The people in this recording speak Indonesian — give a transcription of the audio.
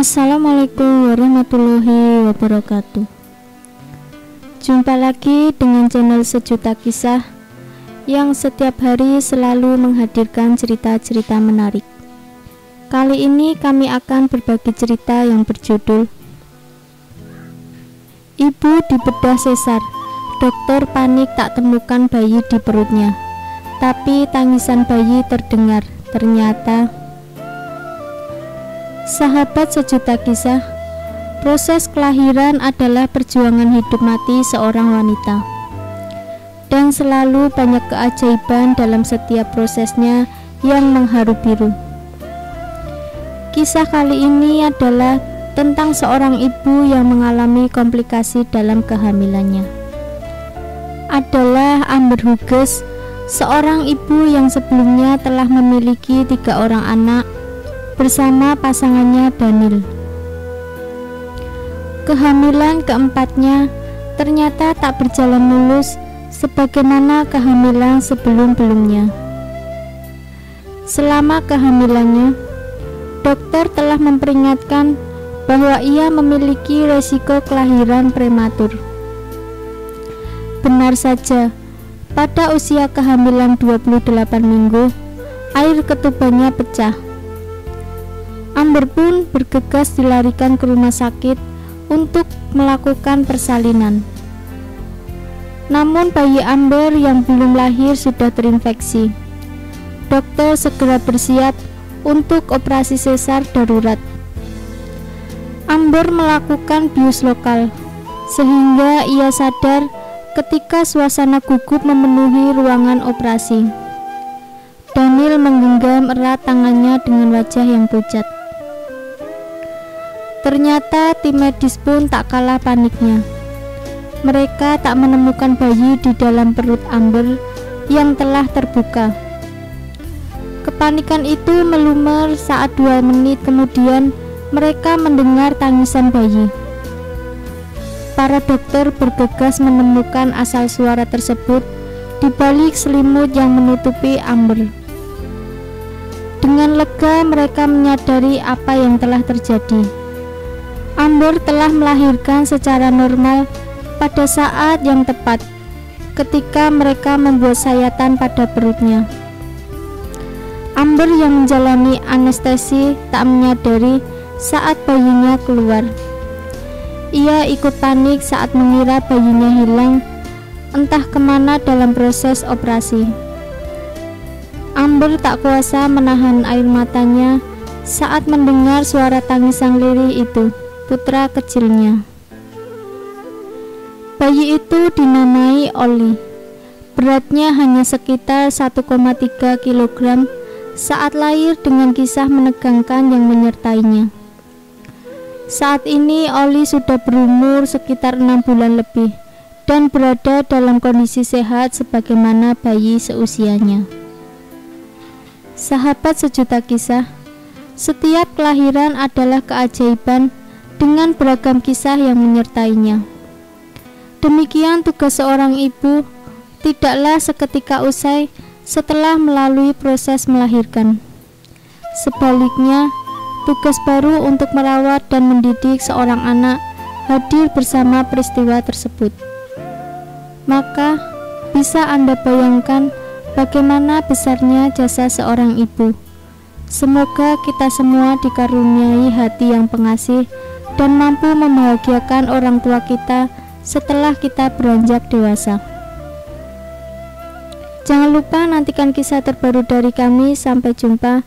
Assalamualaikum warahmatullahi wabarakatuh. Jumpa lagi dengan channel Sejuta Kisah Yang setiap hari selalu menghadirkan cerita-cerita menarik. Kali ini kami akan berbagi cerita yang berjudul Ibu dibedah sesar Dokter panik tak temukan bayi di perutnya Tapi tangisan bayi terdengar Ternyata Sahabat sejuta kisah, proses kelahiran adalah perjuangan hidup mati seorang wanita. Dan selalu banyak keajaiban dalam setiap prosesnya yang mengharu biru. Kisah kali ini adalah tentang seorang ibu yang mengalami komplikasi dalam kehamilannya. Adalah Amber Hughes, seorang ibu yang sebelumnya telah memiliki tiga orang anak bersama pasangannya Daniel. Kehamilan keempatnya ternyata tak berjalan mulus sebagaimana kehamilan sebelum-belumnya. Selama kehamilannya, dokter telah memperingatkan bahwa ia memiliki resiko kelahiran prematur. Benar saja, pada usia kehamilan 28 minggu, air ketubannya pecah Amber pun bergegas dilarikan ke rumah sakit untuk melakukan persalinan. Namun bayi Amber yang belum lahir sudah terinfeksi. Dokter segera bersiap untuk operasi sesar darurat. Amber melakukan bius lokal sehingga ia sadar ketika suasana gugup memenuhi ruangan operasi. Daniel menggenggam erat tangannya dengan wajah yang pucat. Ternyata tim medis pun tak kalah paniknya. Mereka tak menemukan bayi di dalam perut Amber yang telah terbuka. Kepanikan itu melumer saat dua menit kemudian mereka mendengar tangisan bayi. Para dokter bergegas menemukan asal suara tersebut di balik selimut yang menutupi Amber. Dengan lega mereka menyadari apa yang telah terjadi. Amber telah melahirkan secara normal pada saat yang tepat ketika mereka membuat sayatan pada perutnya. Amber yang menjalani anestesi tak menyadari saat bayinya keluar. Ia ikut panik saat mengira bayinya hilang entah ke mana dalam proses operasi. Amber tak kuasa menahan air matanya saat mendengar suara tangisan lirih itu putra kecilnya. Bayi itu dinamai Oli. Beratnya hanya sekitar 1,3 kg saat lahir dengan kisah menegangkan yang menyertainya. Saat ini Oli sudah berumur sekitar enam bulan lebih dan berada dalam kondisi sehat sebagaimana bayi seusianya. Sahabat sejuta kisah, setiap kelahiran adalah keajaiban dengan beragam kisah yang menyertainya. Demikian tugas seorang ibu tidaklah seketika usai setelah melalui proses melahirkan. Sebaliknya, tugas baru untuk merawat dan mendidik seorang anak hadir bersama peristiwa tersebut. Maka, bisa Anda bayangkan bagaimana besarnya jasa seorang ibu. Semoga kita semua dikaruniai hati yang pengasih dan mampu membahagiakan orang tua kita setelah kita beranjak dewasa. Jangan lupa nantikan kisah terbaru dari kami. Sampai jumpa.